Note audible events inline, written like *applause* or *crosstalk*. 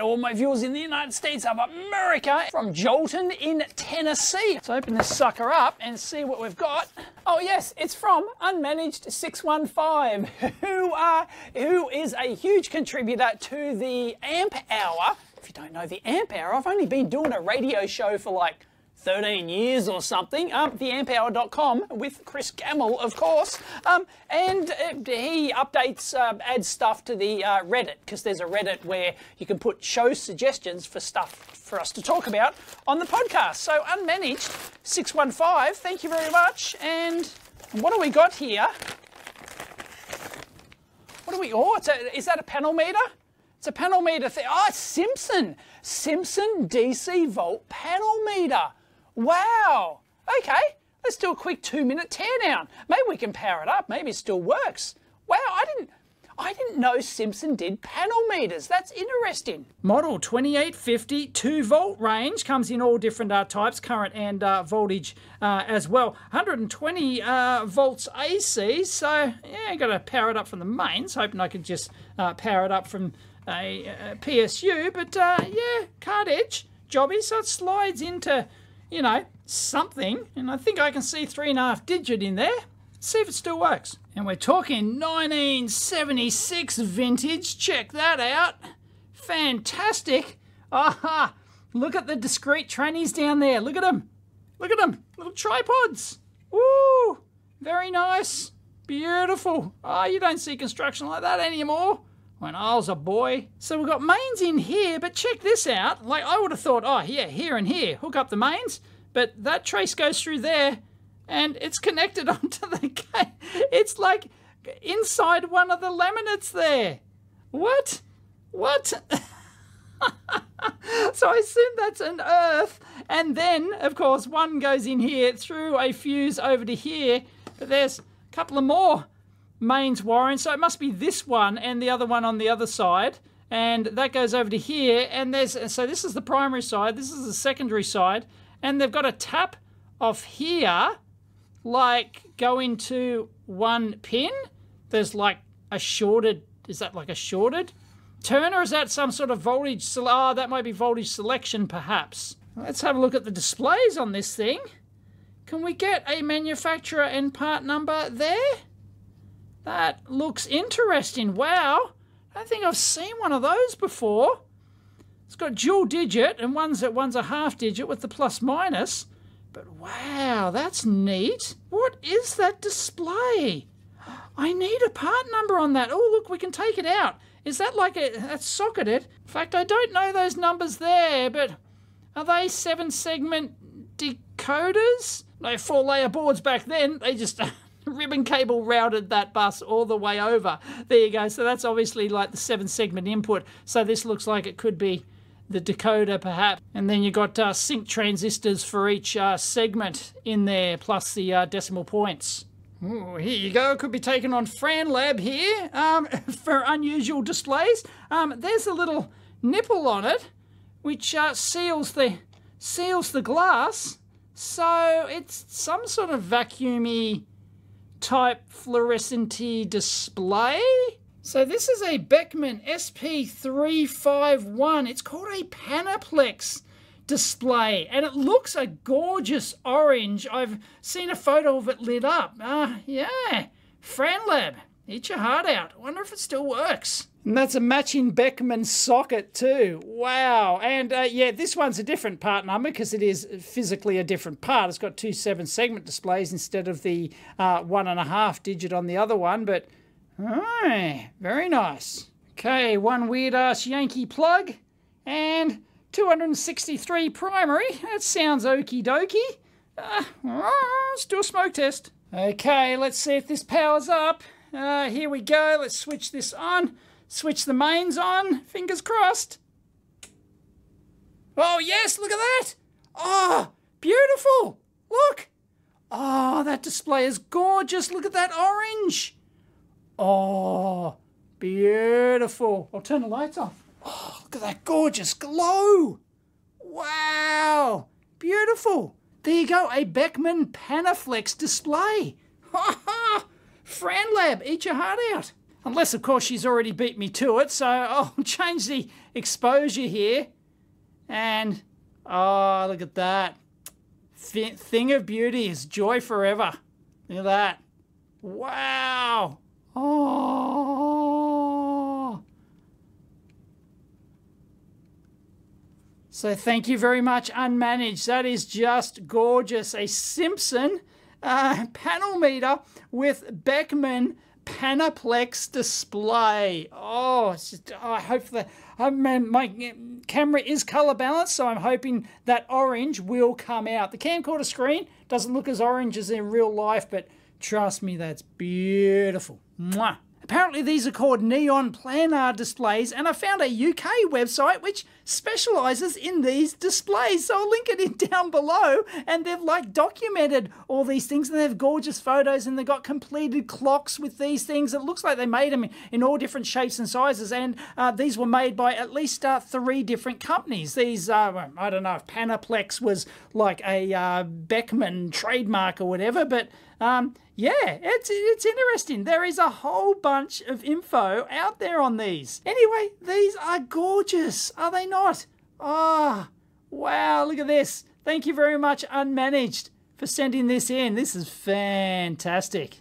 all my viewers in the United States of America from Jolton in Tennessee. Let's open this sucker up and see what we've got. Oh yes, it's from Unmanaged 615, *laughs* who, uh, who is a huge contributor to the AMP Hour. If you don't know the AMP Hour, I've only been doing a radio show for like 13 years or something, um, theamphour.com with Chris Gammell, of course. Um, and uh, he updates, uh, adds stuff to the uh, Reddit, because there's a Reddit where you can put show suggestions for stuff for us to talk about on the podcast. So, unmanaged 615, thank you very much. And what do we got here? What do we, oh, a, is that a panel meter? It's a panel meter thing. Oh, Simpson. Simpson DC volt panel meter. Wow. Okay, let's do a quick two minute tear down. Maybe we can power it up. Maybe it still works. Wow, I didn't. I didn't know Simpson did panel meters. That's interesting. Model 2850 2 volt range comes in all different uh, types, current and uh, voltage uh, as well. 120 uh, volts AC, so yeah, got to power it up from the mains. Hoping I could just uh, power it up from a, a PSU, but uh, yeah, card edge jobby, so it slides into you know, something. And I think I can see three and a half digit in there. see if it still works. And we're talking 1976 vintage. Check that out. Fantastic. Aha! Look at the discrete trannies down there. Look at them. Look at them. Little tripods. Woo! Very nice. Beautiful. Oh, you don't see construction like that anymore when I was a boy. So we've got mains in here, but check this out. Like I would have thought, oh yeah, here and here, hook up the mains, but that trace goes through there and it's connected *laughs* onto the gate. It's like inside one of the laminates there. What? What? *laughs* so I assume that's an earth. And then, of course, one goes in here through a fuse over to here. But there's a couple of more mains warrants. So it must be this one and the other one on the other side. And that goes over to here. And there's so this is the primary side. This is the secondary side. And they've got a tap off here, like going to one pin. There's like a shorted. Is that like a shorted turn, or is that some sort of voltage? Oh, that might be voltage selection, perhaps. Let's have a look at the displays on this thing. Can we get a manufacturer and part number there? That looks interesting. Wow. I don't think I've seen one of those before. It's got dual digit and one's at one's a half digit with the plus minus. But wow, that's neat. What is that display? I need a part number on that. Oh, look, we can take it out. Is that like a that's socketed? In fact, I don't know those numbers there, but are they seven segment decoders? No four layer boards back then. They just *laughs* ribbon cable routed that bus all the way over. There you go. So that's obviously like the seven segment input. So this looks like it could be the decoder perhaps. And then you've got uh, sink transistors for each uh, segment in there, plus the uh, decimal points. Ooh, here you go. Could be taken on FranLab here um, *laughs* for unusual displays. Um, there's a little nipple on it, which uh, seals the seals the glass. So it's some sort of vacuumy type fluorescent display. So this is a Beckman SP351. It's called a Panaplex display and it looks a gorgeous orange. I've seen a photo of it lit up. Ah, uh, yeah. FranLab, eat your heart out. I wonder if it still works. And that's a matching Beckman socket too. Wow. And uh, yeah, this one's a different part number because it is physically a different part. It's got two seven segment displays instead of the uh, one and a half digit on the other one. But oh, very nice. Okay, one weird ass Yankee plug and 263 primary. That sounds okie dokie. Uh, let's do a smoke test. Okay, let's see if this powers up. Uh, here we go. Let's switch this on. Switch the mains on. Fingers crossed. Oh, yes, look at that. Oh, beautiful. Look. Oh, that display is gorgeous. Look at that orange. Oh, beautiful. I'll turn the lights off. Oh, look at that gorgeous glow. Wow. Beautiful. There you go, a Beckman Panaplex display. Ha ha! FranLab, eat your heart out. Unless, of course, she's already beat me to it. So *laughs* I'll change the exposure here. And, oh, look at that. Thing of beauty is joy forever. Look at that. Wow. Oh. So thank you very much, Unmanaged. That is just gorgeous. A Simpson uh, panel meter with Beckman Panaplex display. Oh, just, oh I hope that oh, man, my camera is color balanced, so I'm hoping that orange will come out. The camcorder screen doesn't look as orange as in real life, but trust me, that's beautiful. Mwah. Apparently, these are called neon planar displays, and I found a UK website which specializes in these displays. So I'll link it in *laughs* down below, and they've like documented all these things, and they have gorgeous photos, and they've got completed clocks with these things. It looks like they made them in all different shapes and sizes, and uh, these were made by at least uh, three different companies. These, uh, I don't know if Panaplex was like a uh, Beckman trademark or whatever, but um, yeah, it's it's interesting. There is a whole bunch of info out there on these. Anyway, these are gorgeous, are they not? Ah, oh, wow! Look at this. Thank you very much, Unmanaged, for sending this in. This is fantastic.